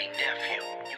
My nephew, you